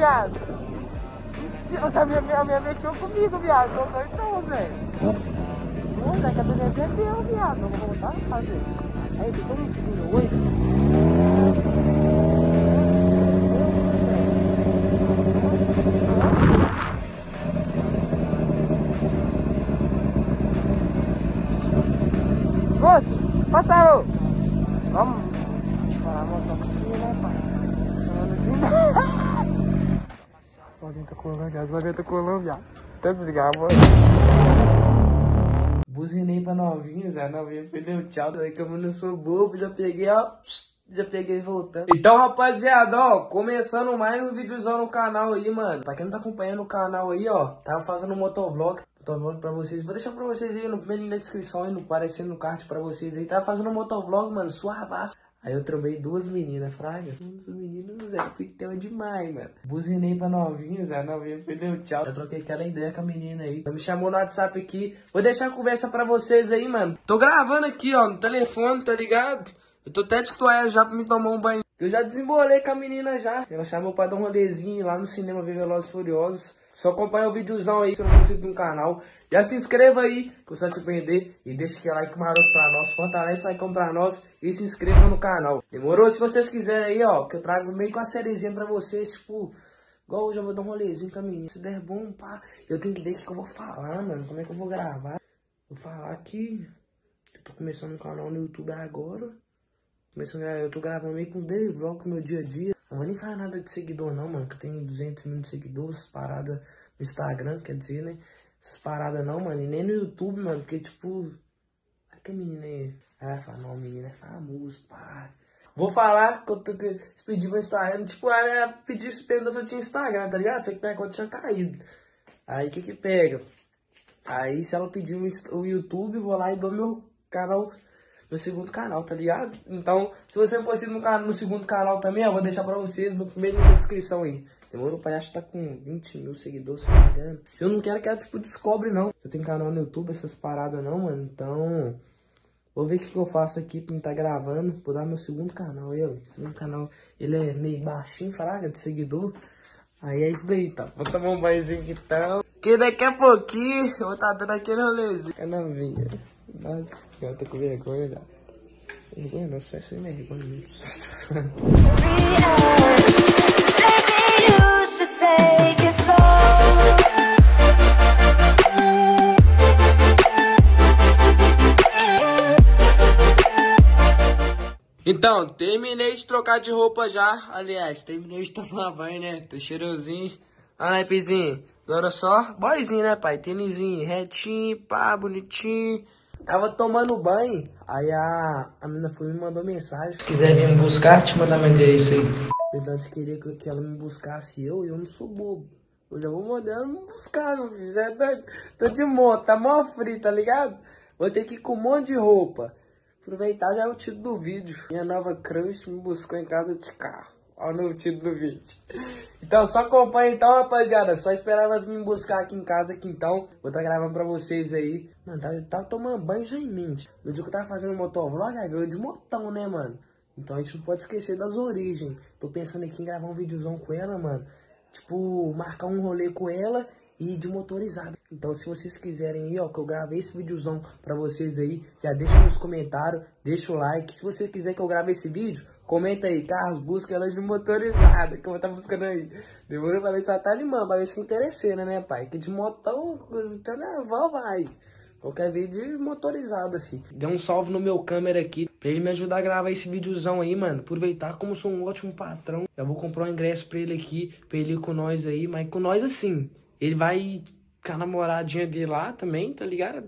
viado. A minha, minha, mexeu comigo, viado. Não tô então, velho. Que a minha meu, viado. Não vou voltar a fazer. Aí, ficou no seguro oito. Moço, passa o. Vamos parar a moto aqui, né, pai? Tá colando, as plaquinhas tá colando, viado. Até desligar, mano. Buzinei pra novinha, Zé. Novinha perdeu tchau. Daí que eu não sou bobo, já peguei, ó. Já peguei voltando. Então, rapaziada, ó, começando mais um videozão no canal aí, mano. Pra quem não tá acompanhando o canal aí, ó, tava fazendo um motovlog. Motovlog pra vocês. Vou deixar pra vocês aí no primeiro link da descrição aí, no aparecendo no card pra vocês aí. Tava fazendo um motovlog, mano, suavaço. Aí eu trombei duas meninas, fraga. Duas meninas, Zé, tem demais, mano. Buzinei pra novinha, Zé, novinha perdeu tchau. Eu troquei aquela ideia com a menina aí. Ela me chamou no WhatsApp aqui. Vou deixar a conversa pra vocês aí, mano. Tô gravando aqui, ó, no telefone, tá ligado? Eu tô até de toalha já pra me tomar um banho. Eu já desembolei com a menina já. Ela chamou pra dar um rolezinho lá no cinema ver Velozes Furiosos. Só acompanha o videozão aí, se não inscrito no canal. Já se inscreva aí, que você se perder. E deixa aquele like maroto pra nós. Fortalece o like pra nós. E se inscreva no canal. Demorou? Se vocês quiserem aí, ó, que eu trago meio com a sériezinha pra vocês, tipo... Igual hoje eu vou dar um rolezinho com a menina. Se der bom, pá, eu tenho que ver o que, que eu vou falar, mano. Como é que eu vou gravar. Vou falar que... Eu tô começando um canal no YouTube agora. Começando, eu tô gravando meio com os daily vlog meu dia a dia. Não vou nem falar nada de seguidor não, mano. Que eu tenho 200 mil seguidores, paradas no Instagram, quer dizer, né? Essas paradas não, mano. E nem no YouTube, mano. Porque, tipo... Que menina é... Ah, vai falar, não, menina é famosa, pá. Vou falar que eu tô que pedi meu Instagram. Tipo, ela pediu se perguntou se eu tinha Instagram, tá ligado? Foi que minha conta tinha caído. Aí, o que que pega? Aí, se ela pedir o YouTube, vou lá e dou meu canal, meu segundo canal, tá ligado? Então, se você for inscrito no, no segundo canal também, eu vou deixar pra vocês no primeiro da descrição aí. Demorou? Pai acho que tá com 20 mil seguidores, não. Eu não quero que ela, tipo, descobre, não. Eu tenho canal no YouTube, essas paradas não, mano. Então, vou ver o que, que eu faço aqui pra me tá gravando. Vou dar meu segundo canal ó. Esse segundo canal, ele é meio baixinho, fraga, de seguidor. Aí é isso daí, tá? Vou tomar um banhozinho então. Que daqui a pouquinho eu vou tá dando aquele rolezinho. É Nossa, eu tô com vergonha já. Vergonha não, só é sem vergonha mesmo. Então, terminei de trocar de roupa já. Aliás, terminei de tomar banho, né? Tô cheirosinho. Olha lá, Pizinho. Agora só boyzinho, né, pai? Tênisinho retinho, pá, bonitinho. Tava tomando banho. Aí a, a menina foi e me mandou mensagem. Se quiser vir me buscar, te mandar meu endereço aí. Verdade, queria que, que ela me buscasse eu, e eu não sou bobo. Eu já vou mandar ela me buscar, meu filho. Já tá, tô de moto, tá mó frio, tá ligado? Vou ter que ir com um monte de roupa. Aproveitar já é o título do vídeo. Minha nova crush me buscou em casa de carro. Olha o título do vídeo. Então só acompanha então, rapaziada. Só esperar ela vir me buscar aqui em casa aqui então. Vou estar gravando pra vocês aí. Mano, tava, tava tomando banho já em mente. No dia que eu tava fazendo motovlog, aí veio de motão, né, mano? Então a gente não pode esquecer das origens. Tô pensando aqui em gravar um videozão com ela, mano. Tipo, marcar um rolê com ela e de motorizada. Então, se vocês quiserem aí, ó, que eu gravei esse videozão pra vocês aí, já deixa nos comentários, deixa o like. Se você quiser que eu grave esse vídeo, comenta aí, Carlos, busca ela de motorizada, que eu vou estar buscando aí. Demorou pra ver se tá animando, pra ver se interessa, né, pai? Que de motão, tá nervoso, vai. Qualquer vídeo motorizado, fi. Dê um salve no meu câmera aqui, pra ele me ajudar a gravar esse videozão aí, mano. Aproveitar como eu sou um ótimo patrão. Já vou comprar um ingresso pra ele aqui, pra ele ir com nós aí, mas com nós assim. Ele vai com a namoradinha dele lá também, tá ligado?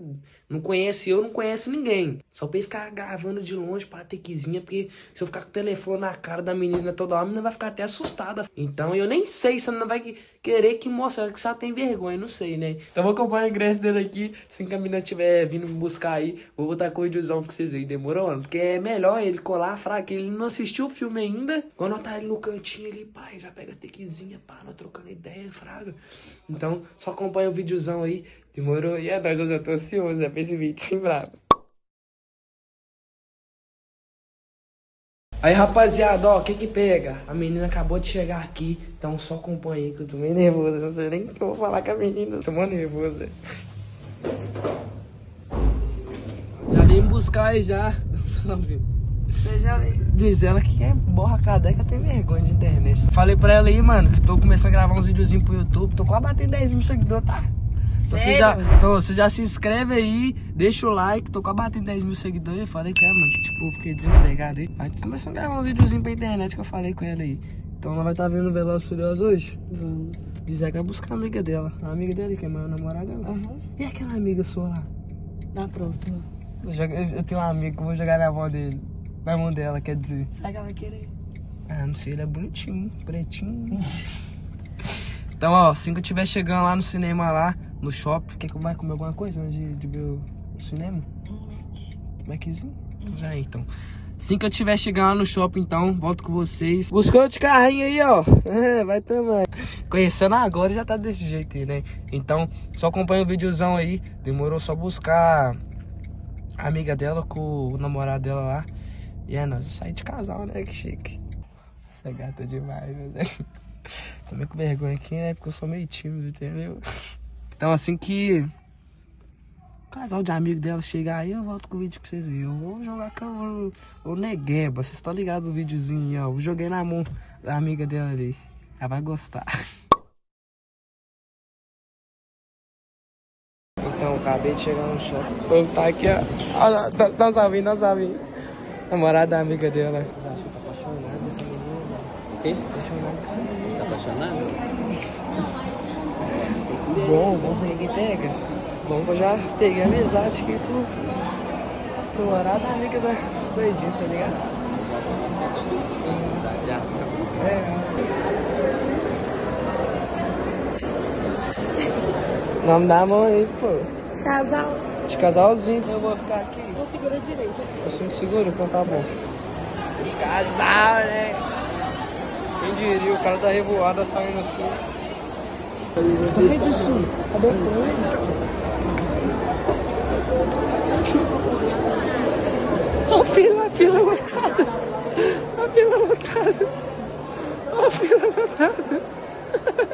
Não conhece eu, não conhece ninguém. Só pra ele ficar gravando de longe pra tequezinha, porque se eu ficar com o telefone na cara da menina toda hora, a menina vai ficar até assustada. Então eu nem sei se a menina vai que- querer que mostre que ela tem vergonha, não sei, né? Então vou acompanhar o ingresso dele aqui. Que a menina estiver vindo me buscar aí, vou botar com o videozão pra vocês aí, demorou, mano? Porque é melhor ele colar, fraco, ele não assistiu o filme ainda. Quando tá ele no cantinho ali, pai, já pega a tequezinha, pá, nós trocando ideia, fraga. Então, só acompanha o videozão aí. Demorou? E é nóis, eu já tô ansioso, é pra esse vídeo sem bravo. Aí, rapaziada, ó, o que que pega? A menina acabou de chegar aqui, então só acompanha aí que eu tô meio nervoso. Não sei nem o que eu vou falar com a menina, tô mó nervoso. Já vim buscar aí já. Salve. Diz ela que quem borra cadeca tem vergonha de internet. Falei pra ela aí, mano, que tô começando a gravar uns videozinhos pro YouTube. Tô quase batendo 10 mil seguidores, tá? Então você já, então você já se inscreve aí, deixa o like, tô quase batendo 10 mil seguidores. Eu falei que é, mano, que tipo, eu fiquei desempregado aí. Aí começando a gravar uns videozinhos pra internet que eu falei com ela aí. Então ela vai estar tá vendo o Veloz Furioso hoje? Vamos. Dizer que vai buscar a amiga dela. A amiga dele, que é namorado dela. Aham. E aquela amiga sua lá? Na próxima. Eu, jogo- eu- eu tenho um amigo que eu vou jogar na mão dele. Na mão dela, quer dizer. Será que ela vai querer? Ah, não sei, ele é bonitinho, pretinho. então, ó, assim que eu estiver chegando lá no cinema lá, no shopping, quer que eu vai comer alguma coisa antes de, de ver o cinema? Um Mac. Maczinho? Então já é, então. Assim que eu estiver chegando no shopping, então, volto com vocês. Buscou de carrinho aí, ó. É, vai também. Conhecendo agora já tá desse jeito aí, né? Então, só acompanha o videozão aí. Demorou só buscar a amiga dela com o namorado dela lá. E é, nós saímos de casal, né? Que chique. Essa gata é demais, né? Tô meio com vergonha aqui, né? Porque eu sou meio tímido, entendeu? Então, assim que o casal de amigo dela chegar aí, eu volto com o vídeo pra vocês verem. Eu vou jogar com o, o Negueba. Vocês estão ligados no videozinho, ó. Eu joguei na mão da amiga dela ali. Ela vai gostar. Então, acabei de chegar no shopping. Vou tá aqui, ó. Olha, tá, tá sabendo, tá sabendo. Namorada da amiga dela. Você acha que tá apaixonado dessa menina? Quê? Apaixonado com essa menina. Tá apaixonado? Bom, bom saber quem pega. Bom que eu já peguei amizade aqui com com o namorado da amiga da, do Edinho, tá ligado? Já. É. Vamos dar a mão aí, pô. De casal. De casalzinho. Eu vou ficar aqui. Não segura direito. Assim que segura, então tá bom. De casal, né? Quem diria, o cara da revoada saindo assim. Cadê disso? Cadê o trem? A fila, a fila lotada. A fila lotada. A fila lotada.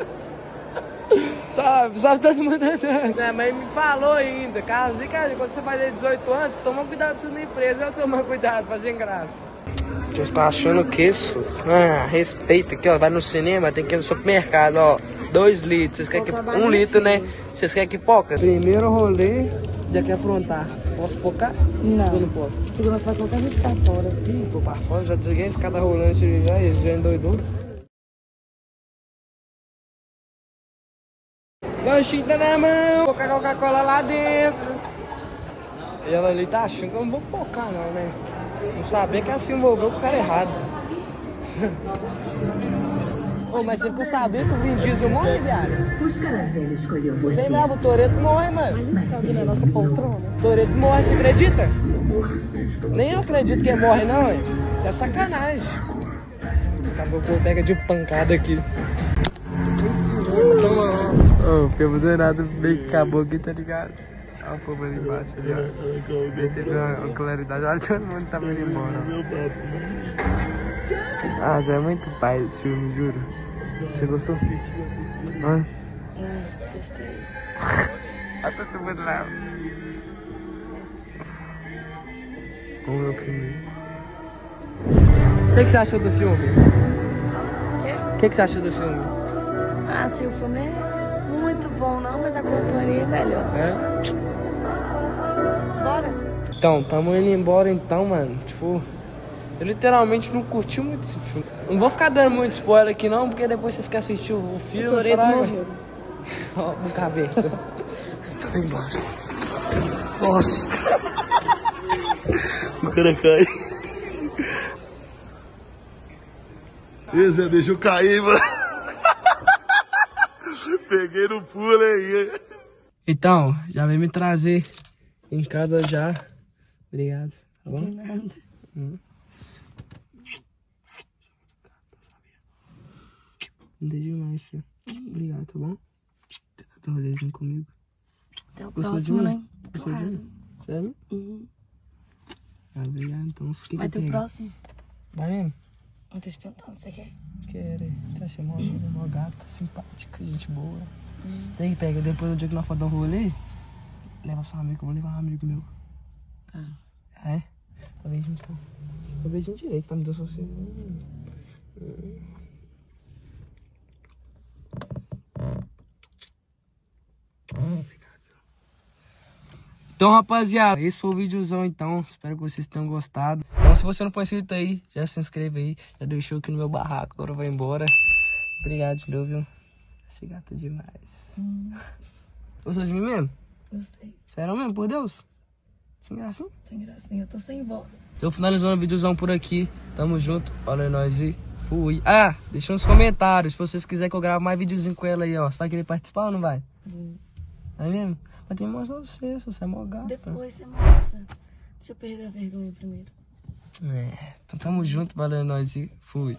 Sabe, sabe todo mundo andando. Minha mãe me falou ainda, Carlos, e cara, quando você fazer 18 anos, toma cuidado com sua empresa, eu tomo cuidado, fazendo graça. Você está achando que isso? Ah, respeita aqui, ó. Vai no cinema, tem que ir no supermercado, ó. Dois litros. Vocês querem que. Um litro, né? Vocês querem que poca? Primeiro rolê, já quer aprontar. Posso pocar? Não. Eu não posso. Segurança vai colocar a gente pra fora. Ih, tô pra fora, já desliguei a escada rolante já, esse já endoidou. Lanchinho tá na mão, vou cagar Coca-Cola lá dentro. E ela ali tá achando que eu não vou focar não, né? Não saber que ela se envolveu com o cara errado. Ô, mas você ficou sabendo que o Vin Diesel morre, viado? Sem bravo, o Toreto morre, mano. A gente tá ouvindo a nossa poltrona. Toreto morre, você acredita? Nem eu acredito que ele morre, não, hein? Isso é sacanagem. Acabou que eu pega de pancada aqui. Ô, o povo danado meio que acabou aqui, tá ligado? Olha o povo ali embaixo, ali, ó. Deixa eu ver a a claridade. Olha todo mundo tá indo embora. ó. Ah, já é muito pai esse filme, juro. Você gostou? Hã? É, gostei. Olha todo mundo lá. Vamos ver o filme. O que, que você achou do filme? O que, que você achou do filme? Ah, sim, o filme é muito bom, não, mas a companhia é melhor. É? Bora? Então, tamo indo embora então, mano. Tipo, eu literalmente não curti muito esse filme. Não vou ficar dando muito spoiler aqui não, porque depois vocês querem assistir o filme. O Toreto morreu. Ó, boca aberta. Tá indo embora. Nossa. O cara cai. Ê, Zé, deixa eu cair, mano. Peguei no pulo aí. Então, já veio me trazer em casa já. Obrigado. Tá bom? De nada. Não demais, filho. Obrigado, tá bom? Dado um rolezinho comigo. Até o Gostou de próximo, né? Gostou de Claro. mim? Sério? Uhum. Ah, obrigado. Então, o que Vai que ter o próximo? Vai mesmo? Eu tô te perguntando, você quer? Quero. Tu achei mó, mó gata, simpática, gente boa. Tem que pegar depois do dia que nós for dar um rolê. Leva seu amigo, eu vou levar um amigo meu. Tá. É? Tá beijinho então. Tá beijinho direito, tá me dando você. Então, rapaziada, esse foi o videozão, então. Espero que vocês tenham gostado. Então, se você não for inscrito aí, já se inscreve aí. Já deixou aqui no meu barraco, agora vai embora. Obrigado de novo, viu? Esse gato é demais. Gostou de mim mesmo? Gostei. Sério mesmo, por Deus? Sem gracinha? Sem gracinha, eu tô sem voz. Tô finalizando o videozão por aqui. Tamo junto. Olha nós aí. Fui. Ah, deixa nos comentários se vocês quiserem que eu grave mais videozinho com ela aí, ó. Você vai querer participar ou não vai? Vou. Vai mesmo? Mas tem que mostrar você, se você é mó gata. Depois você mostra. Deixa eu perder a vergonha primeiro. É. Então tamo junto. Valeu nós e fui.